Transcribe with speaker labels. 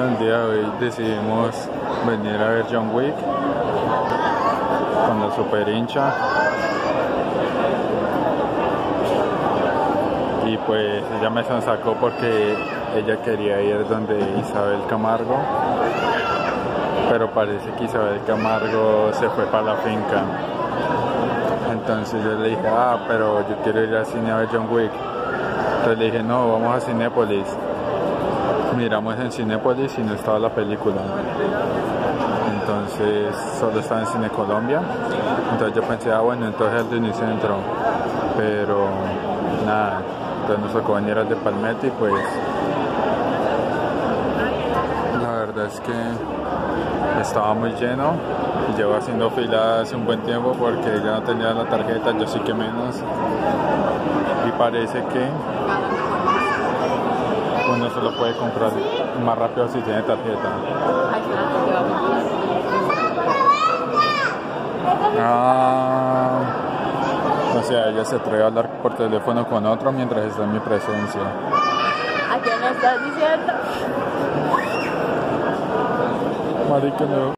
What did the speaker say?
Speaker 1: bueno, el día de hoy decidimos venir a ver John Wick con la super hincha. Y pues ella me sacó porque ella quería ir donde Isabel Camargo, pero parece que Isabel Camargo se fue para la finca. Entonces yo le dije, ah, pero yo quiero ir al cine a ver John Wick. Entonces le dije, no, vamos a Cinépolis miramos en Cinépolis y no estaba la película. Entonces solo estaba en Cine Colombia. Entonces yo pensé, ah bueno, entonces el de Unicentro. Pero nada, entonces nos tocó venir al de Palmetti y pues la verdad es que estaba muy lleno llevo haciendo fila hace un buen tiempo porque ya no tenía la tarjeta, yo sí que menos. Y parece que uno se lo puede comprar más rápido si tiene tarjeta. Ah, o sea, ella se atreve a hablar por teléfono con otro mientras está en mi presencia.
Speaker 2: ¿A qué me estás diciendo?
Speaker 1: Marica, no.